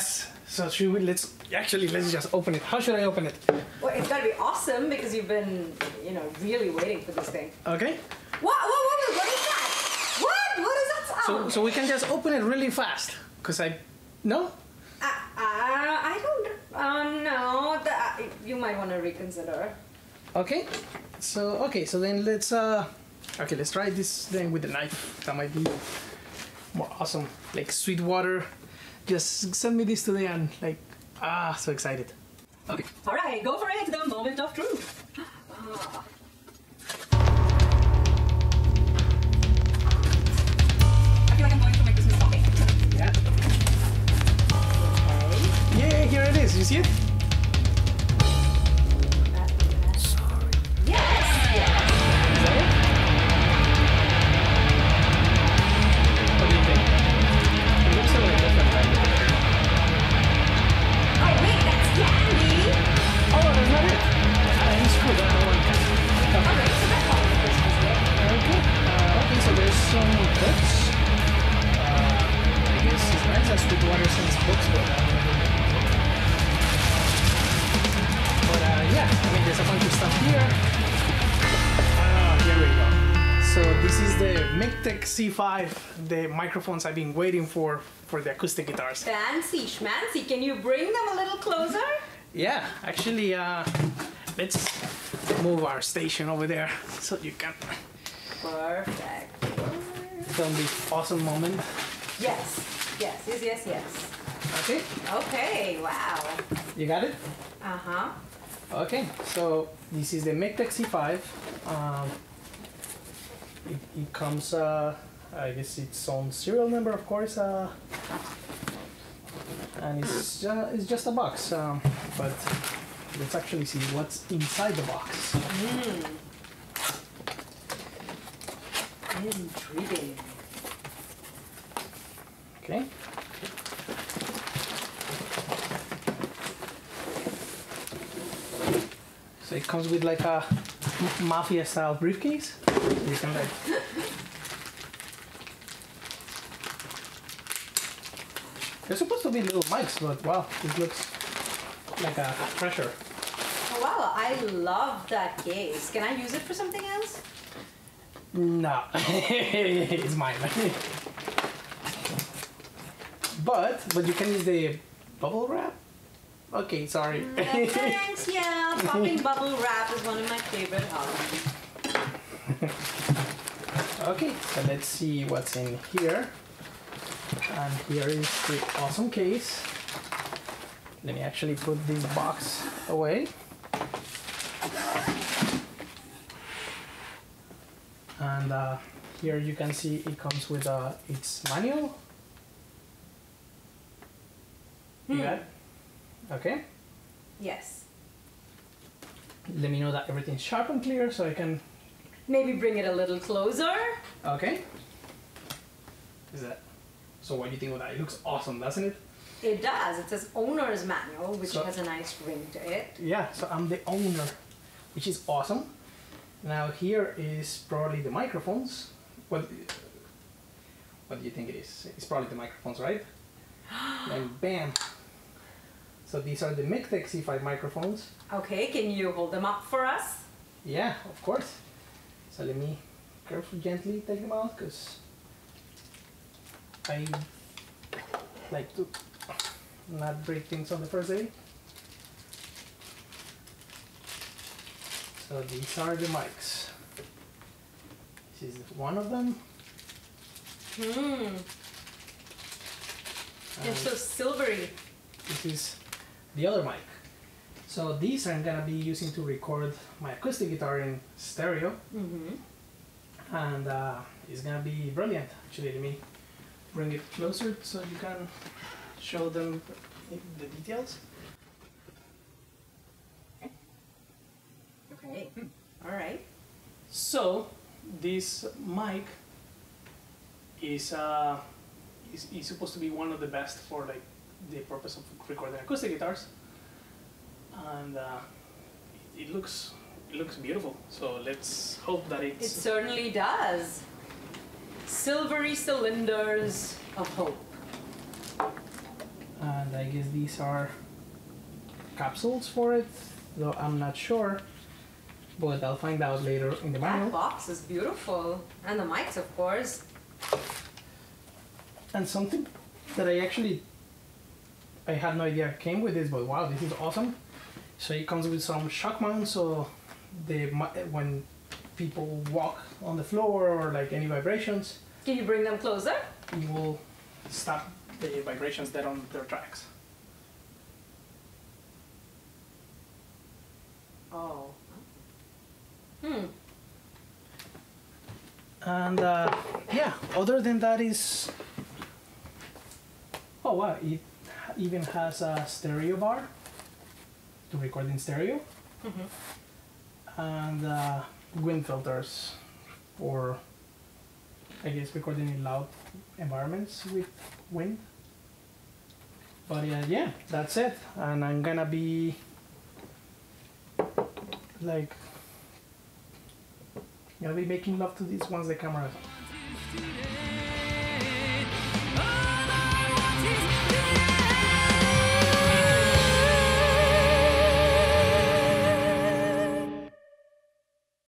Yes. So should we, let's actually let's just open it. How should I open it? Well, it's gotta be awesome because you've been, you know, really waiting for this thing. Okay. What? What? What? What is that? What? What is that So sound? so we can just open it really fast. Cause I no. Uh, uh, I don't. Uh, no. That, you might want to reconsider. Okay. So okay. So then let's uh. Okay, let's try this thing with the knife. That might be more awesome. Like Sweetwater. Just send me this today and like ah so excited. Okay. All right, go for it. The moment of truth. Ah. I feel like I'm going for my Christmas shopping. Yeah. Okay. Yeah, here it is. You see it? This is the Miktek C5, the microphones I've been waiting for for the acoustic guitars. Fancy schmancy. Can you bring them a little closer? Yeah, actually, uh, let's move our station over there so you can Perfect. film this awesome moment. Yes. Yes. Yes. Yes. Yes. Okay, Okay. Wow. you got it? Uh huh. Okay, so this is the Miktek C5. Um, it, it comes, uh, I guess its own serial number, of course, uh, and it's, it's just a box. Um, but let's actually see what's inside the box. Intriguing. Okay. So it comes with like a mafia style briefcase. They're supposed to be little mics, but wow, it looks like a treasure. Oh, wow, I love that case. Can I use it for something else? No, it's mine. but but you can use the bubble wrap. Okay, sorry. Uh, thanks, yeah. Popping bubble wrap is one of my favorite hobbies. Okay, so let's see what's in here. And here is the awesome case. Let me actually put this box away. And uh, here you can see it comes with uh, its manual. You got it? Okay. Yes. Let me know that everything's sharp and clear so I can. Maybe bring it a little closer. Okay. Is that? So what do you think of that? It looks awesome, doesn't it? It does. It says owner's manual, which So- has a nice ring to it. Yeah, so I'm the owner, which is awesome. Now here is probably the microphones. What what do you think it is? It's probably the microphones, right? and bam. So these are the Miktek C5 microphones. Okay, can you hold them up for us? Yeah, of course. So let me carefully, gently take them out because I like to not break things on the first day. So these are the mics. This is one of them. Hmm. They're so silvery. this is the other mic. So these I'm gonna be using to record my acoustic guitar in stereo. Mm-hmm. and uh, it's gonna be brilliant. Actually, let me bring it closer so you can show them the details. Okay. All right. So this mic is uh, is, is supposed to be one of the best for like the purpose of recording acoustic guitars, and uh, it, it looks it looks beautiful. So let's hope that It it's certainly does. Silvery cylinders of hope. and I guess these are capsules for it, though I'm not sure. But I'll find out later in the That manual. box is beautiful. And the mics, of course. And something that I actually I had no idea came with this, but wow, this is awesome. So it comes with some shock mounts, so the mi- when people walk on the floor or like any vibrations, Can you bring them closer? you will stop the vibrations dead on their tracks. Oh. Hmm. And uh, yeah, other than that is oh wow, it even has a stereo bar to record in stereo, and uh, wind filters for I guess recording in loud environments with wind. But uh, yeah, that's it, and I'm gonna be like gonna be making love to these once the camera.